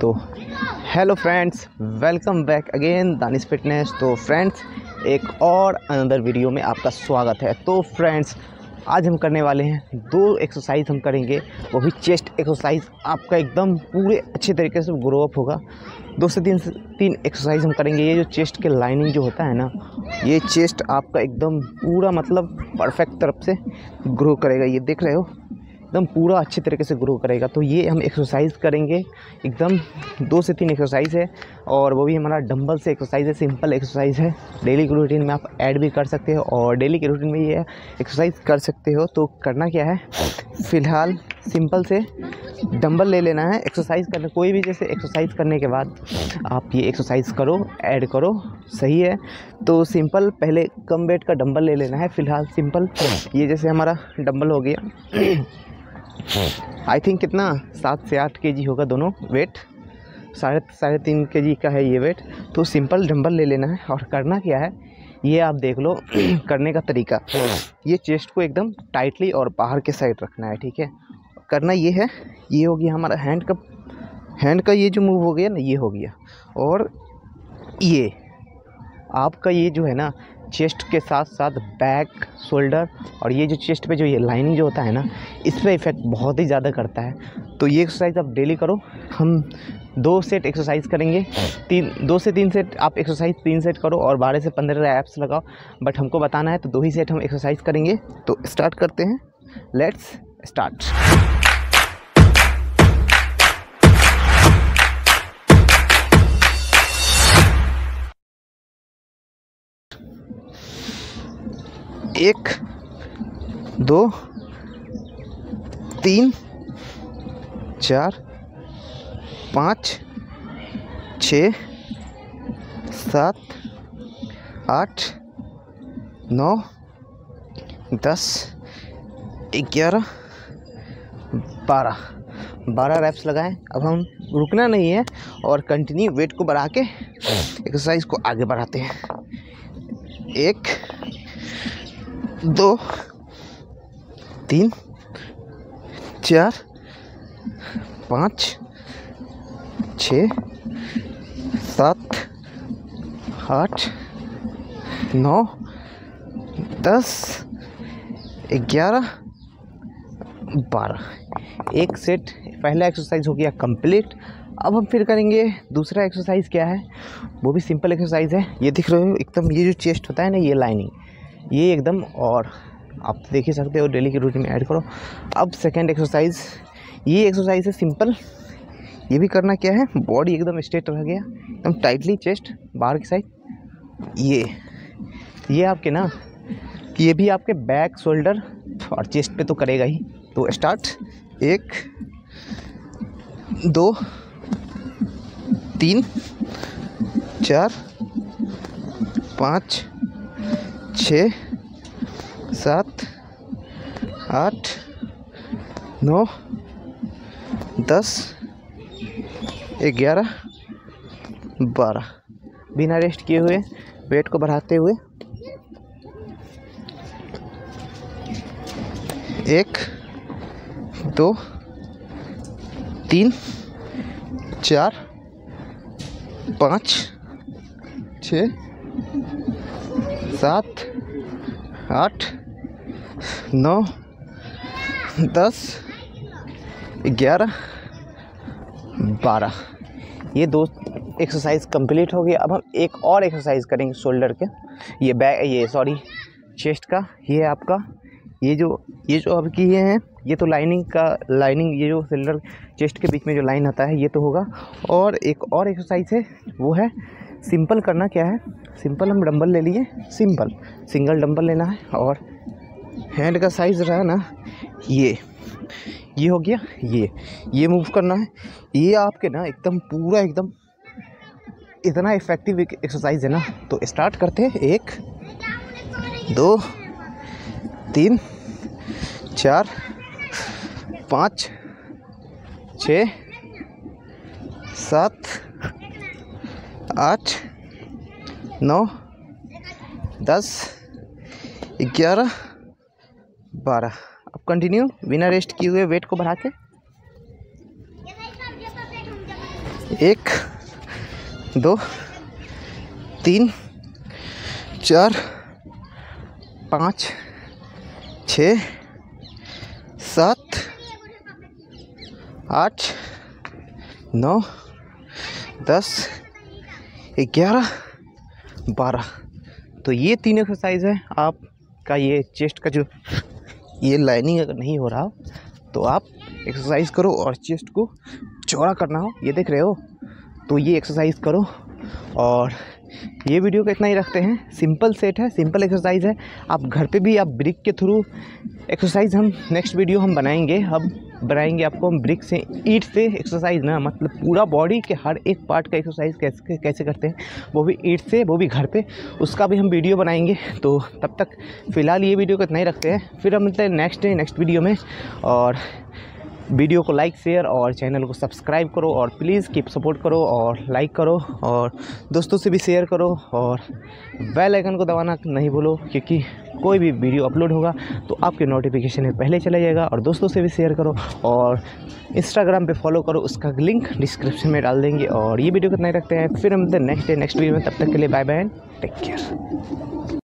तो hello friends welcome back again Danish fitness तो friends एक और अनदर वीडियो में आपका स्वागत है। तो फ्रेंड्स आज हम करने वाले हैं दो एक्सरसाइज हम करेंगे। वो भी चेस्ट एक्सरसाइज आपका एकदम पूरे अच्छे तरीके से ग्रो अप होगा। दो से तीन तीन एक्सरसाइज हम करेंगे। ये जो चेस्ट के लाइनिंग जो होता है ना, ये चेस्ट आपका एकदम पूरा मतलब परफेक्ट तरफ़ से ग्रो करेगा। ये देख रहे हो? एकदम पूरा अच्छे तरीके से ग्रो करेगा। तो ये हम एक्सरसाइज करेंगे। एकदम दो से तीन एक्सरसाइज है और वो भी हमारा डंबल से एक्सरसाइज है सिंपल एक्सरसाइज है। डेली के रूटीन में आप ऐड भी कर सकते हो और डेली के रूटीन में ये एक्सरसाइज कर सकते हो। तो करना क्या है? फ़िलहाल सिंपल से डंबल ले लेना है। एक्सरसाइज करने, कोई भी जैसे एक्सरसाइज करने के बाद आप ये एक्सरसाइज करो ऐड करो, सही है। तो सिंपल पहले कम वेट का डंबल ले लेना है, फ़िलहाल सिंपल ये जैसे हमारा डंबल हो गया। आई थिंक कितना? सात से आठ के होगा दोनों वेट साढ़े साढ़े तीन के जी का है ये वेट तो सिंपल डंबल ले लेना है। और करना क्या है? ये आप देख लो, करने का तरीका। ये चेस्ट को एकदम टाइटली और बाहर के साइड रखना है, ठीक है? करना ये है, ये हो गया हमारा हैंड का हैंड का ये जो मूव हो गया ना, ये हो गया। और ये, आपका ये जो है ना चेस्ट के साथ साथ बैक शोल्डर और ये जो चेस्ट पे जो ये लाइनिंग जो होता है ना, इस पर इफ़ेक्ट बहुत ही ज़्यादा करता है। तो ये एक्सरसाइज आप डेली करो। हम दो सेट एक्सरसाइज करेंगे। तीन, दो से तीन सेट आप एक्सरसाइज तीन सेट करो और बारह से पंद्रह ऐप्स लगाओ। बट हमको बताना है तो दो ही सेट हम एक्सरसाइज करेंगे। तो स्टार्ट करते हैं। लेट्स स्टार्ट एक, दो, तीन, चार, पाँच, छ, सात, आठ, नौ, दस, ग्यारह, बारह। बारह रैप्स लगाएँ। अब हम रुकना नहीं है और कंटिन्यू वेट को बढ़ा के एक्सरसाइज को आगे बढ़ाते हैं। एक दो, तीन, चार, पाँच, छ, सात, आठ, नौ, दस, ग्यारह, बारह। एक सेट पहला एक्सरसाइज हो गया कंप्लीट अब हम फिर करेंगे दूसरा एक्सरसाइज क्या है? वो भी सिंपल एक्सरसाइज है। ये दिख रहे हो, एकदम ये जो चेस्ट होता है ना, ये लाइनिंग ये एकदम और आप देख ही सकते हो, डेली की रूटीन में ऐड करो। अब सेकेंड एक्सरसाइज ये एक्सरसाइज है सिंपल ये भी करना क्या है बॉडी एकदम स्ट्रेट रह गया, एकदम टाइटली चेस्ट बाहर की साइड ये ये आपके ना कि ये भी आपके बैक शोल्डर और चेस्ट पे तो करेगा ही। तो स्टार्ट एक, दो, तीन, चार, पाँच छ, सात, आठ, नौ, दस ग्यारह, बारह। बिना रेस्ट किए हुए वेट को बढ़ाते हुए एक, दो, तीन, चार, पाँच, छ सात, आठ, नौ, दस, ग्यारह, बारह। ये दो एक्सरसाइज कंप्लीट हो गया अब हम एक और एक्सरसाइज करेंगे शोल्डर के। ये बैक ये सॉरी चेस्ट का, ये आपका, ये जो ये जो अब की ये हैं, ये तो लाइनिंग का लाइनिंग ये जो शोल्डर चेस्ट के बीच में जो लाइन आता है, ये तो होगा। और एक और एक्सरसाइज है, वो है सिंपल करना क्या है? सिंपल हम डंबल ले लिए। सिंपल। सिंगल डंबल लेना है और हैंड का साइज़ रहा ना, ये। ये हो गया ये। ये मूव करना है। ये आपके ना एकदम पूरा एकदम इतना इफ़ेक्टिव एक्सरसाइज है ना। तो स्टार्ट करते हैं। एक, दो, तीन, चार, पाँच, छ, सात आठ, नौ, दस, ग्यारह, बारह। अब कंटिन्यू बिना रेस्ट किए हुए वेट को बढ़ा के एक, दो, तीन, चार, पाँच, छ, सात, आठ, नौ, दस ग्यारह, बारह। तो ये तीन एक्सरसाइज है। आपका ये चेस्ट का जो, ये लाइनिंग अगर नहीं हो रहा तो आप एक्सरसाइज करो और चेस्ट को चौड़ा करना हो। ये देख रहे हो? तो ये एक्सरसाइज करो और ये वीडियो का इतना ही रखते हैं। सिंपल सेट है सिंपल एक्सरसाइज है। आप घर पे भी आप ब्रिक के थ्रू एक्सरसाइज हम नेक्स्ट वीडियो हम बनाएँगे। अब बनाएँगे आपको, हम ब्रिक से ईट से एक्सरसाइज ना मतलब पूरा बॉडी के हर एक पार्ट का एक्सरसाइज कैसे कैसे करते हैं, वो भी ईट से, वो भी घर पे, उसका भी हम वीडियो बनाएँगे। तो तब तक फ़िलहाल ये वीडियो को इतना ही रखते हैं। फिर हम मिलते हैं नेक्स्ट डे नेक्स्ट वीडियो में, और वीडियो को लाइक, शेयर और चैनल को सब्सक्राइब करो और प्लीज़ कीप सपोर्ट करो और लाइक करो और दोस्तों से भी शेयर करो और बेल आइकन को दबाना नहीं भूलो क्योंकि कोई भी वीडियो अपलोड होगा तो आपके नोटिफिकेशन में पहले चला जाएगा और दोस्तों से भी शेयर करो और इंस्टाग्राम पे फॉलो करो, उसका लिंक डिस्क्रिप्शन में डाल देंगे और ये वीडियो कितना ही रखते हैं। फिर हम नेक्स्ट डे नेक्स्ट वीडियो में। तब तक के लिए बाय बाय टेक केयर